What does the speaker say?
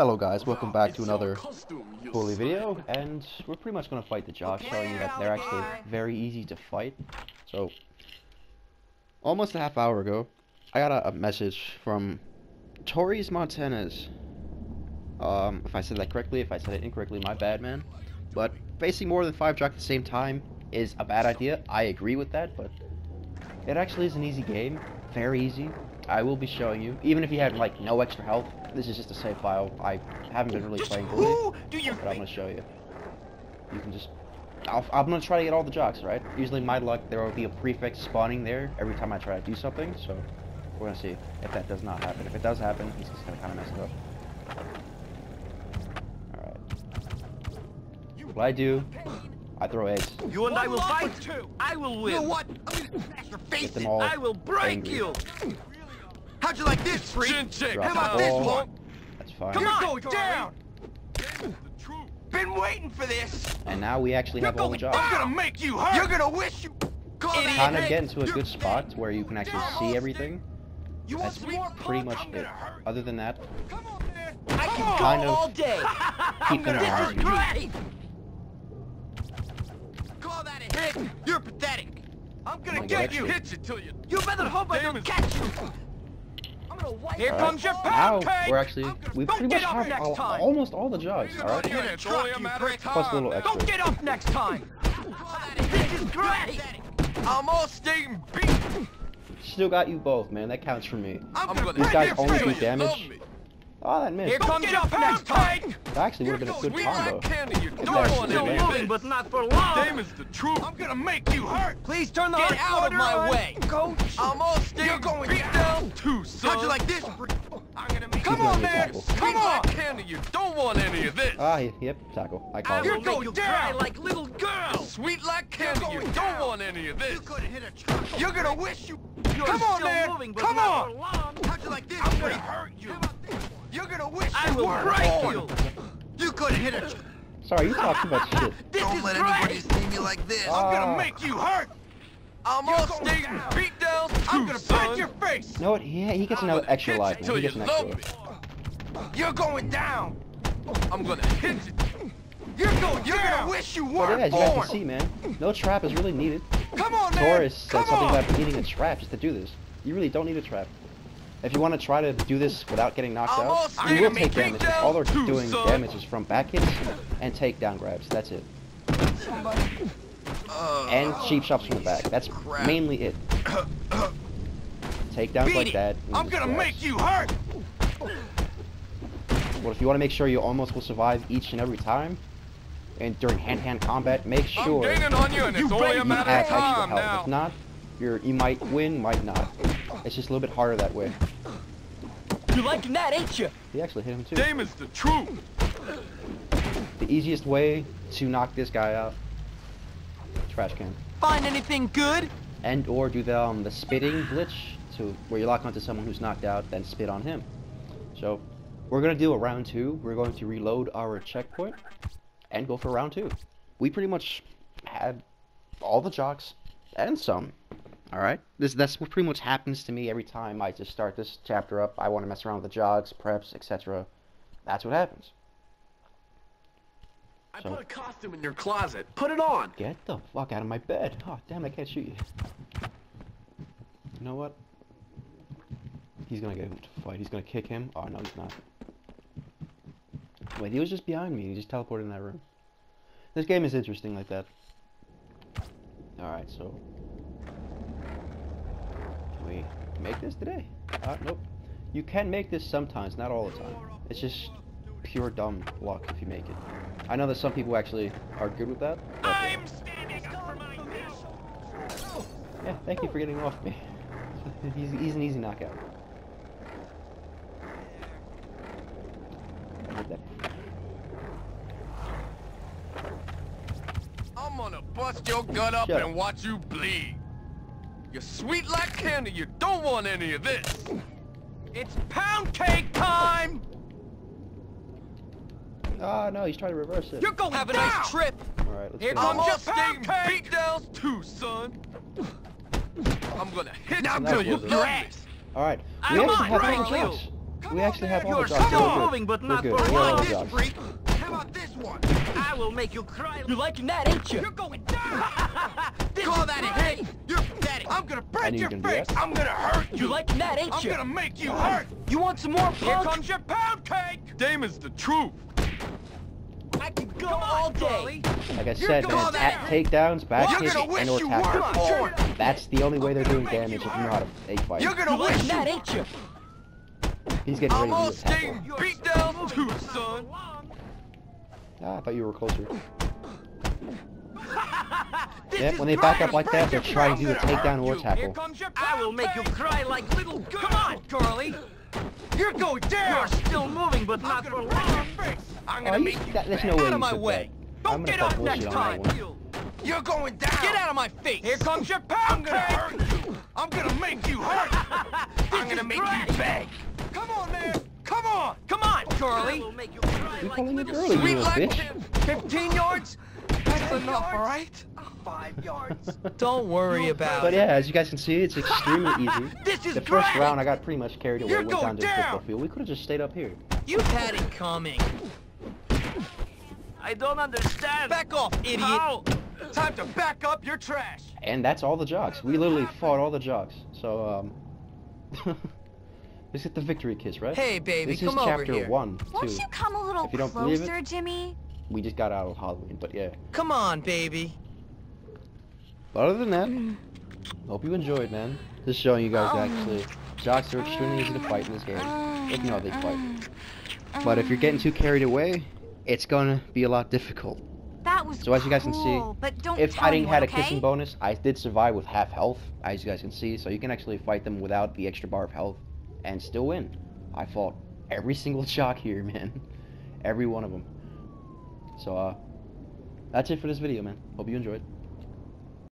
Hello guys, welcome back to another bully video, and we're pretty much going to fight the jocks, showing you that they're actually very easy to fight. So, almost a half hour ago, I got a, a message from Torres Montanez. Um, if I said that correctly, if I said it incorrectly, my bad, man. But facing more than five jocks at the same time is a bad idea. I agree with that, but it actually is an easy game. Very easy. I will be showing you, even if you have like no extra health. This is just a save file. I haven't been really Just playing who bully, do you but I'm gonna show you. You can just. I'll, I'm gonna try to get all the jocks, right? Usually, my luck, there will be a prefect spawning there every time I try to do something. So, we're gonna see if that does not happen. If it does happen, he's just gonna kind of mess it up. All right. What I do, I throw eggs. You and I will fight. I will You win. know what? I'm gonna smash your face them all I will break angry. you. How'd you like this, freak? Chin check. How about this one? That's fine. Come on, You're down. Been waiting for this. And now we actually have all the jocks. I'm gonna make you hurt. You're gonna wish you. Call Idiot. that kind of get into a You're- good spot where you can actually see everything. You That's pretty much it. gonna. Other than that, Come on, man. I Come can on. Kind of all day. keep them gonna around hurt you. Great. Call that a hit. You're pathetic. I'm gonna Wanna get get you. extra? Hit you till you. You better hope I don't it. catch you. I'm gonna wipe Here All you. comes your Now cake. we're actually we Don't pretty much have next al- time. almost all the jocks. All right. You're gonna truck, you prick. Plus a little extra. Don't get up next time. This is great. I'm all stating beat. Still got you both, man. That counts for me. I'm These guys only face. do damage. Oh, that missed. Here comes your next time. That actually would have been a good Sweet combo. like candy, you If don't that want actually any went. of moving, but not for long. Damon is the truth. I'm gonna make you hurt. Please turn the Get hot out of my on. way. Coach. I'm all stating You're going beat down too, son. How'd you like this? I'm gonna make Come Come on, on, man. man. tackle. Come on. candy, you don't want any of this. Ah, y- yep, tackle. I I called will it. You're make you going cry down. like little girls. Sweet like candy, you going don't down. want any of this. You couldn't hit a truck. You're gonna wish you. You're Come on, man. moving, Come on. How'd you like this? I'm gonna hurt you. You're gonna wish I will break you. You couldn't hit a. Sorry, you talk too much shit. This Don't let great. anybody see me like this. I'm Ah. gonna make you hurt. I'm all stating beat down. I'm gonna break your face. You know what? He, he gets another extra life, man. He gets an extra. life. You're going down. I'm gonna hit you. You're going. You're gonna wish you weren't yeah, as you guys can see, man, no trap is really needed. Come on, man. Taurus said Come something on. about needing a trap just to do this. You really don't need a trap. If you want to try to do this without getting knocked out, you will take damage. All they're too, doing son. damage is from back hits and takedown grabs. That's it. Uh, And cheap shots from the back. That's crap. mainly it. Takedowns beat like it. that. I'm gonna grabs. make you hurt. Well, if you want to make sure you almost will survive each and every time, and during hand-to-hand combat, make sure I'm on you, and it's only a matter have of extra time health. now. If not, you're you might win, might not. It's just a little bit harder that way. You liking that, ain't you? He actually hit him too. Damon is the truth. The easiest way to knock this guy out, trash can, Find anything good? and or do the um, the spitting glitch to where you lock onto someone who's knocked out, then spit on him. So we're gonna do a round two. We're going to reload our checkpoint and go for round two. We pretty much had all the jocks and some. All right, this that's what pretty much happens to me every time I just start this chapter up. I want to mess around with the jocks, preps, etc. That's what happens. I So- put a costume in your closet. Put it on. Get the fuck out of my bed. Oh, damn, I can't shoot you. You know what? He's gonna get him to fight. He's gonna kick him. Oh, no, he's not. Wait, he was just behind me. He just teleported in that room. This game is interesting like that. Alright, so. Can we make this today? Uh, nope. You can make this sometimes, not all the time. It's just pure dumb luck if you make it. I know that some people actually are good with that. I'm standing up for myself. yeah, thank you for getting off me. he's, he's an easy knockout. I'm gonna bust your gut up Shut and up. watch you bleed. You're sweet like candy. You don't want any of this. It's pound cake time! Oh no, he's trying to reverse it. You're going to Have a nice trip. Alright, let's Here go. comes I'm your all stating pound cake. beat downs too, son. I'm gonna hit Now you go, till you you ass. Alright, we don't actually mind, have all the right, we on, actually have all the You're jocks. still We're good. moving, but not for We got all long. the This jocks. freak. How about this one? I will make you cry. You liking that, ain't you? You're going down. I'm gonna I break knew you your gonna face. I'm gonna hurt You you. liking that, ain't I'm you? gonna make you hurt. You want some more Here comes your pound cake. Damon's the truth. I could go all day. Like I said, gonna man, that ta- takedowns, back You're kicks, and or you tap weren't That's the only way they're I'm doing damage if you know how to hurt. a fight. You're gonna You wish liking that, ain't you? He's getting I'm to do a tackle. beat down too, son. Ah, I thought you were closer. This Yeah, is when they back up like that, they're trying to do a takedown or Here tackle. I will make you cry like little. Come on, Curly. You're going You're down. still moving, but not for gonna break long. I'm Oh, gonna you- make you that- there's no way out of my way. Don't I'm get gonna up next bullshit on time. that one. You're going down. Get out of my face. Here comes your pound I'm gonna hurt you. I'm gonna make you hurt. I'm gonna make you beg. Come on, man. Come on. Come on, I Curly. will make you cry You like calling me little. girly, you little bitch? 15 yards. That's enough, all right? Five yards. Don't worry about But yeah, as you guys can see, it's extremely easy. This is The first great. round, I got pretty much carried away. You're Went going down to the football field. We could have just stayed up here. You had it coming. I don't understand. Back off, idiot. How? Time to back up your trash. And that's all the jocks. We literally fought all the jocks. So, um... let's get the victory kiss, right? Hey, baby, this is come over chapter here. one, Won't you come a little If you don't believe it- closer, Jimmy? We just got out of Halloween, but yeah. Come on, baby. But other than that, hope you enjoyed, man. Just showing you guys Um, actually, jocks are extremely easy to fight in this game. If you know how they fight. um, But if you're getting too carried away, it's gonna be a lot difficult. That was So as you guys can see, cool, but don't If I didn't anyone, had a kissing bonus, I did survive with half health, as you guys can see, so you can actually fight them without the extra bar of health and still win. I fought every single jock here, man. Every one of them. So, uh, that's it for this video, man. Hope you enjoyed.